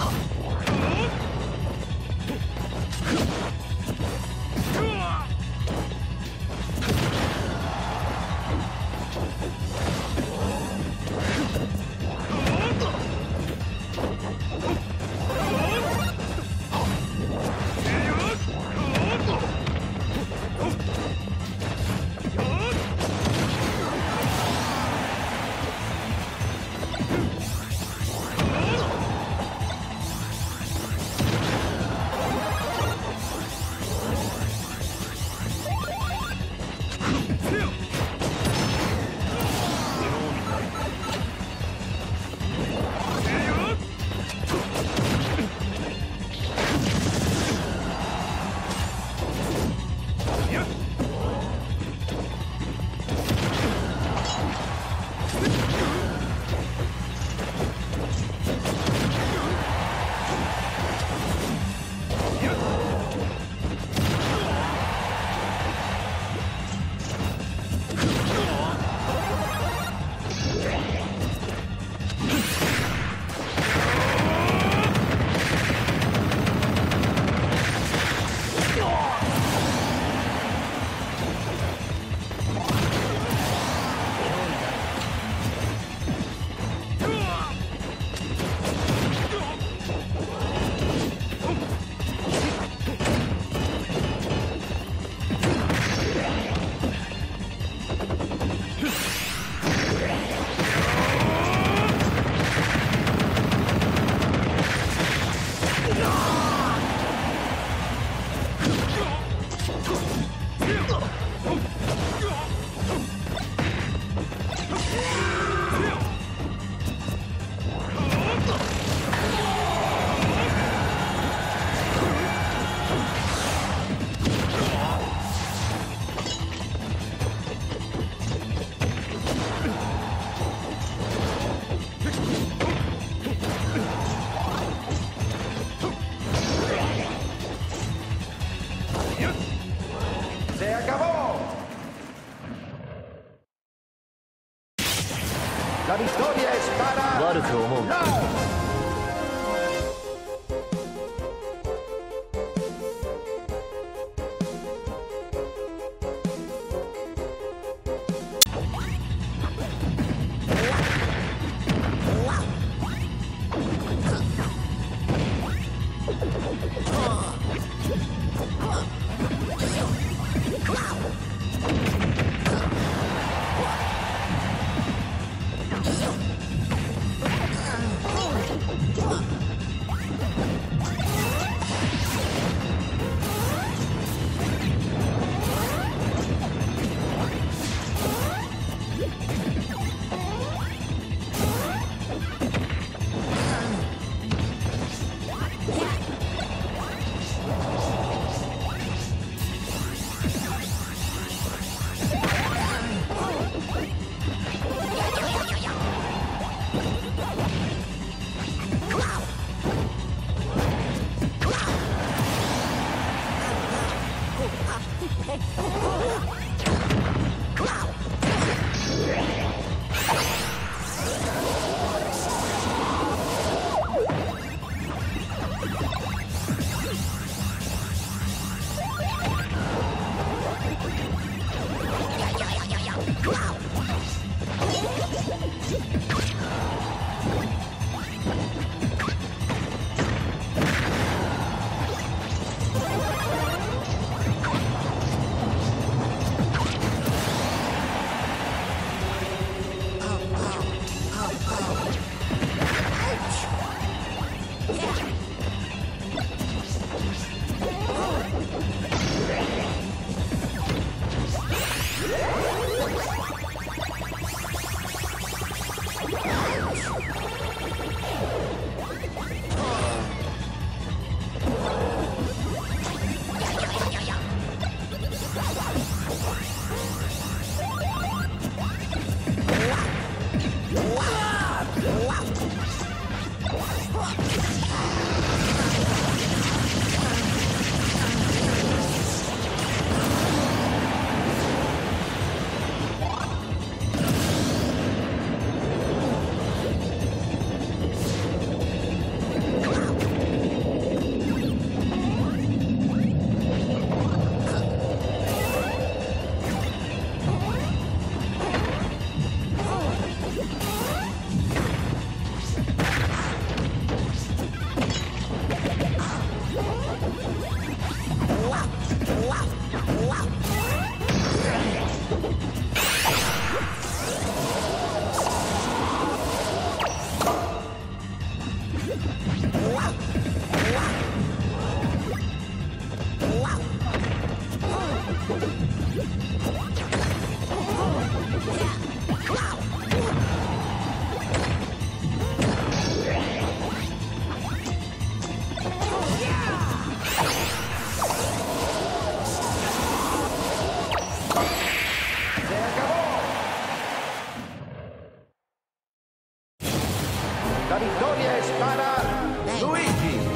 好。悪く思う La victoria es para Luigi.